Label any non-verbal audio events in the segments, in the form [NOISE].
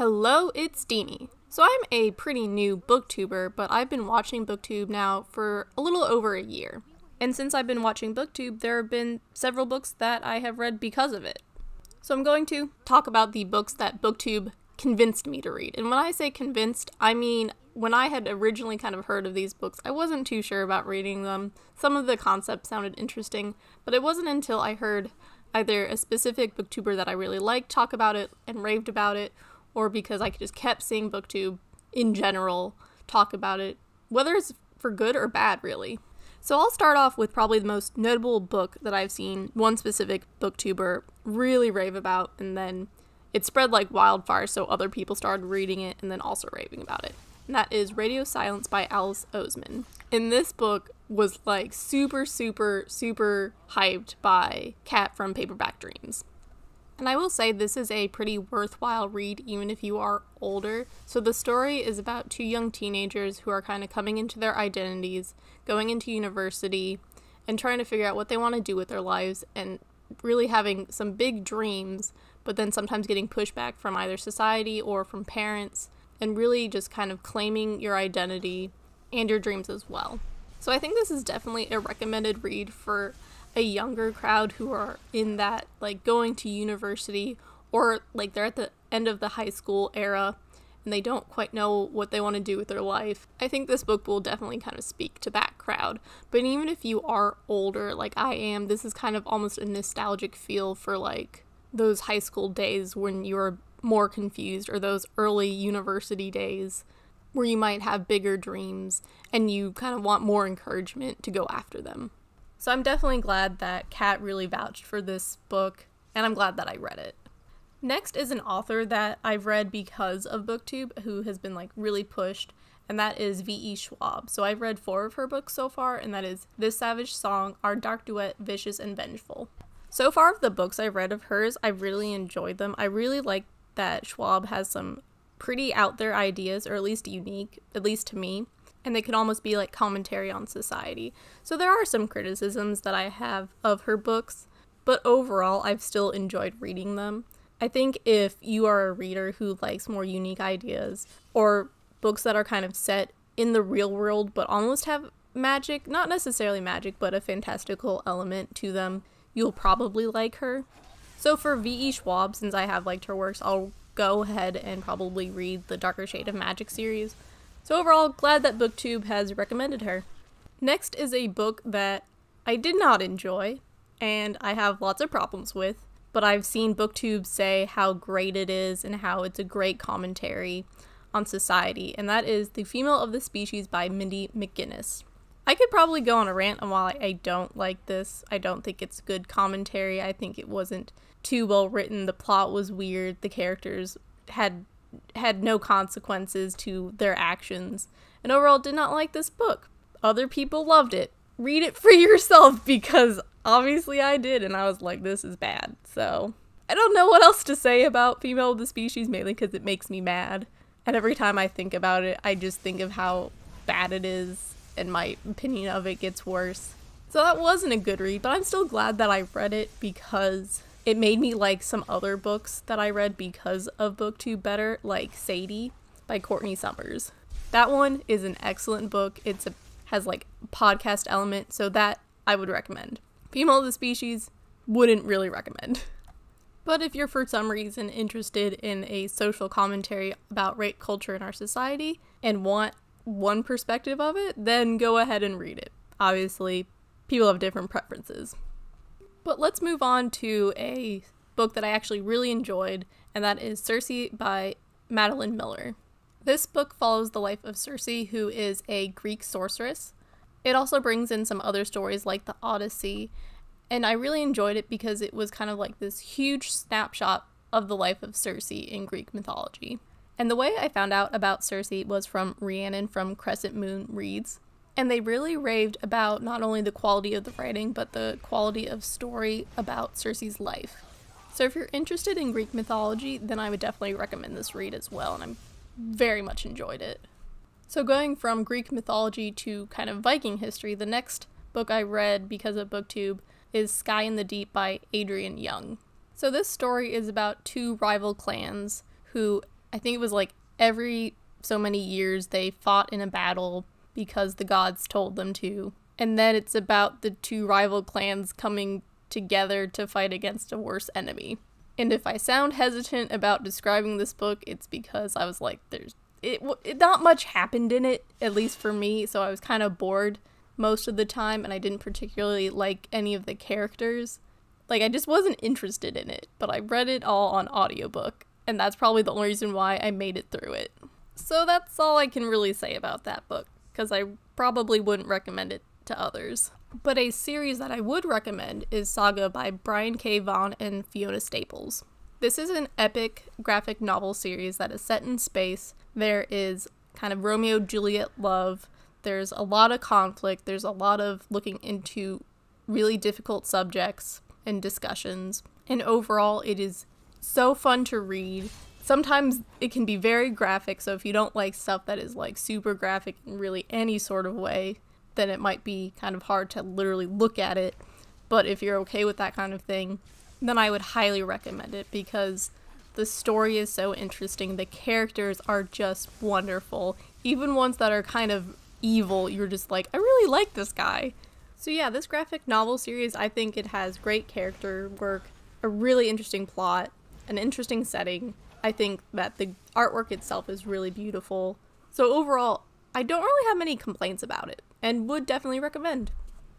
Hello, it's Deanie. So I'm a pretty new booktuber, but I've been watching booktube now for a little over a year. And since I've been watching booktube, there have been several books that I have read because of it. So I'm going to talk about the books that booktube convinced me to read. And when I say convinced, I mean when I had originally kind of heard of these books, I wasn't too sure about reading them. Some of the concepts sounded interesting, but it wasn't until I heard either a specific booktuber that I really liked talk about it and raved about it, or because I just kept seeing booktube in general talk about it, whether it's for good or bad, really. So I'll start off with probably the most notable book that I've seen one specific booktuber really rave about, and then it spread like wildfire, so other people started reading it and then also raving about it. And that is Radio Silence by Alice Oseman. And this book was like super, super, super hyped by Cat from Paperback Dreams. And I will say this is a pretty worthwhile read, even if you are older. So, the story is about two young teenagers who are kind of coming into their identities, going into university, and trying to figure out what they want to do with their lives, and really having some big dreams, but then sometimes getting pushback from either society or from parents, and really just kind of claiming your identity and your dreams as well. So, I think this is definitely a recommended read for a younger crowd who are in that like going to university or like they're at the end of the high school era and they don't quite know what they want to do with their life. I think this book will definitely kind of speak to that crowd. But even if you are older like I am, this is kind of almost a nostalgic feel for like those high school days when you were more confused or those early university days where you might have bigger dreams and you kind of want more encouragement to go after them. So I'm definitely glad that Kat really vouched for this book, and I'm glad that I read it. Next is an author that I've read because of BookTube, who has been like really pushed, and that is V.E. Schwab. So I've read four of her books so far, and that is This Savage Song, Our Dark Duet, Vicious and Vengeful. So far of the books I've read of hers, I've really enjoyed them. I really like that Schwab has some pretty out there ideas, or at least unique, at least to me and they could almost be like commentary on society. So there are some criticisms that I have of her books, but overall, I've still enjoyed reading them. I think if you are a reader who likes more unique ideas or books that are kind of set in the real world but almost have magic, not necessarily magic, but a fantastical element to them, you'll probably like her. So for V.E. Schwab, since I have liked her works, I'll go ahead and probably read the Darker Shade of Magic series so overall, glad that BookTube has recommended her. Next is a book that I did not enjoy, and I have lots of problems with, but I've seen BookTube say how great it is and how it's a great commentary on society, and that is The Female of the Species by Mindy McGinnis. I could probably go on a rant on why I don't like this. I don't think it's good commentary. I think it wasn't too well written. The plot was weird. The characters had had no consequences to their actions, and overall did not like this book. Other people loved it. Read it for [LAUGHS] yourself because obviously I did, and I was like, this is bad. So I don't know what else to say about Female of the Species, mainly because it makes me mad. And every time I think about it, I just think of how bad it is, and my opinion of it gets worse. So that wasn't a good read, but I'm still glad that I read it because it made me like some other books that I read because of BookTube better, like Sadie by Courtney Summers. That one is an excellent book. It's a has like podcast element, so that I would recommend. Female of the Species wouldn't really recommend. [LAUGHS] But if you're for some reason interested in a social commentary about rape culture in our society and want one perspective of it, then go ahead and read it. Obviously, people have different preferences. But let's move on to a book that I actually really enjoyed, and that is Circe by Madeline Miller. This book follows the life of Circe, who is a Greek sorceress. It also brings in some other stories like the Odyssey, and I really enjoyed it because it was kind of like this huge snapshot of the life of Circe in Greek mythology. And the way I found out about Circe was from Rhiannon from Crescent Moon Reads and they really raved about not only the quality of the writing but the quality of story about Circe's life. So if you're interested in Greek mythology, then I would definitely recommend this read as well, and I very much enjoyed it. So going from Greek mythology to kind of Viking history, the next book I read because of BookTube is Sky in the Deep by Adrienne Young. So this story is about two rival clans who I think it was like every so many years they fought in a battle because the gods told them to. And then it's about the two rival clans coming together to fight against a worse enemy. And if I sound hesitant about describing this book, it's because I was like, there's it, it not much happened in it, at least for me, so I was kind of bored most of the time, and I didn't particularly like any of the characters. Like, I just wasn't interested in it, but I read it all on audiobook, and that's probably the only reason why I made it through it. So that's all I can really say about that book, because I probably wouldn't recommend it to others. But a series that I would recommend is Saga by Brian K. Vaughan and Fiona Staples. This is an epic graphic novel series that is set in space. There is kind of Romeo Juliet love. There's a lot of conflict. There's a lot of looking into really difficult subjects and discussions. And overall, it is so fun to read. Sometimes it can be very graphic, so if you don't like stuff that is like super graphic in really any sort of way, then it might be kind of hard to literally look at it. But if you're okay with that kind of thing, then I would highly recommend it because the story is so interesting. The characters are just wonderful. Even ones that are kind of evil, you're just like, I really like this guy. So yeah, this graphic novel series, I think it has great character work, a really interesting plot, an interesting setting. I think that the artwork itself is really beautiful. So overall, I don't really have many complaints about it and would definitely recommend.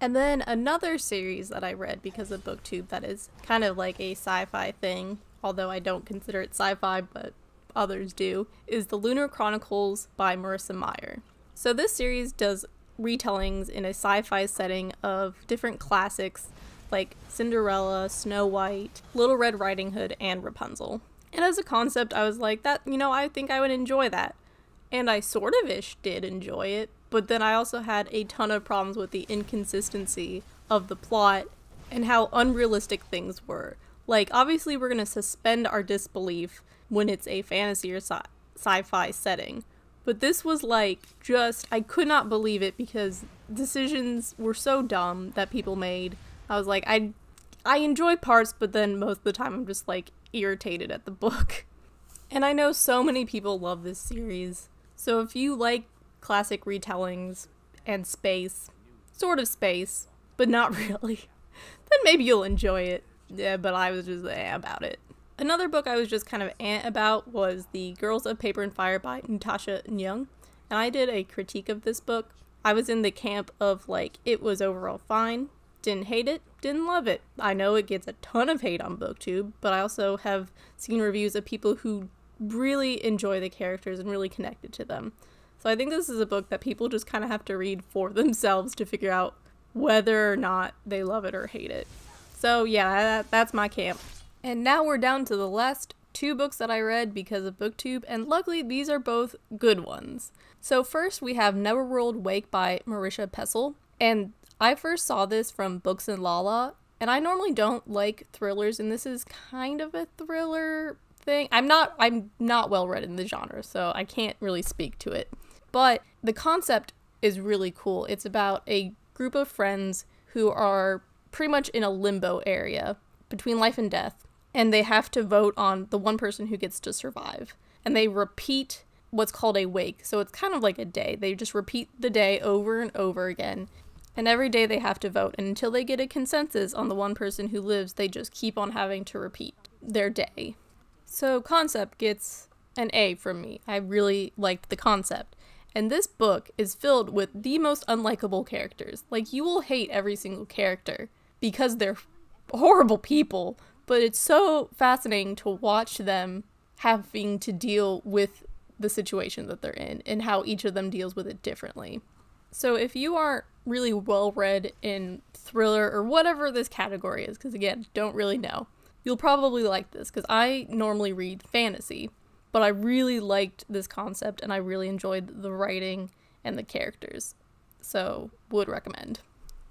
And then another series that I read because of BookTube that is kind of like a sci fi thing, although I don't consider it sci fi, but others do, is The Lunar Chronicles by Marissa Meyer. So this series does retellings in a sci fi setting of different classics like Cinderella, Snow White, Little Red Riding Hood, and Rapunzel. And as a concept, I was like, that, you know, I think I would enjoy that. And I sort of ish did enjoy it, but then I also had a ton of problems with the inconsistency of the plot and how unrealistic things were. Like, obviously, we're going to suspend our disbelief when it's a fantasy or sci fi setting. But this was like just, I could not believe it because decisions were so dumb that people made. I was like, I, I enjoy parts, but then most of the time I'm just like irritated at the book. And I know so many people love this series. So if you like classic retellings and space, sort of space, but not [LAUGHS] really, then maybe you'll enjoy it. Yeah, but I was just eh about it. Another book I was just kind of ant about was The Girls of Paper and Fire by Natasha Ngan. And I did a critique of this book. I was in the camp of like, it was overall fine, didn't hate it, didn't love it. I know it gets a ton of hate on BookTube, but I also have seen reviews of people who really enjoy the characters and really connected to them. So I think this is a book that people just kind of have to read for [LAUGHS] themselves to figure out whether or not they love it or hate it. So yeah, that, that's my camp. And now we're down to the last two books that I read because of BookTube, and luckily these are both good ones. So first we have Neverworld Wake by Marisha Pessl, and I first saw this from Books and Lala, and I normally don't like thrillers, and this is kind of a thriller thing. I'm not I'm not well read in the genre, so I can't really speak to it. But the concept is really cool. It's about a group of friends who are pretty much in a limbo area between life and death, and they have to vote on the one person who gets to survive. And they repeat what's called a wake. So it's kind of like a day. They just repeat the day over and over again. And every day they have to vote. And until they get a consensus on the one person who lives, they just keep on having to repeat their day. So, concept gets an A from me. I really liked the concept. And this book is filled with the most unlikable characters. Like, you will hate every single character because they're horrible people, but it's so fascinating to watch them having to deal with the situation that they're in and how each of them deals with it differently. So, if you are really well read in thriller or whatever this category is, because again, don't really know, you'll probably like this because I normally read fantasy but I really liked this concept and I really enjoyed the writing and the characters. So, would recommend.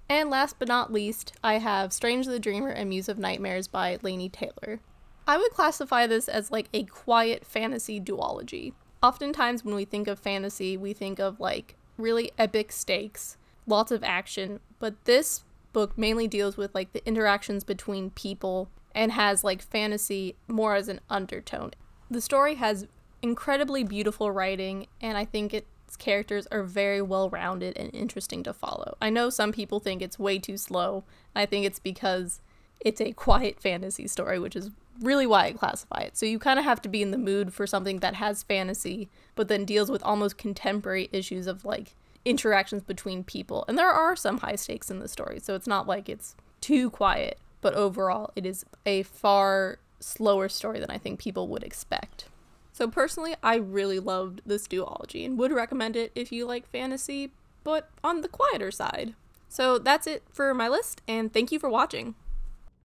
And last but not least, I have Strange the Dreamer and Muse of Nightmares by Laini Taylor. I would classify this as like a quiet fantasy duology. Oftentimes, when we think of fantasy, we think of like really epic stakes, lots of action, but this book mainly deals with like the interactions between people and has like fantasy more as an undertone. The story has incredibly beautiful writing, and I think its characters are very well rounded and interesting to follow. I know some people think it's way too slow. I think it's because it's a quiet fantasy story, which is really why I classify it. So you kind of have to be in the mood for something that has fantasy, but then deals with almost contemporary issues of like interactions between people. And there are some high stakes in the story, so it's not like it's too quiet, but overall, it is a far slower story than I think people would expect. So personally, I really loved this duology and would recommend it if you like fantasy, but on the quieter side. So that's it for my list, and thank you for watching.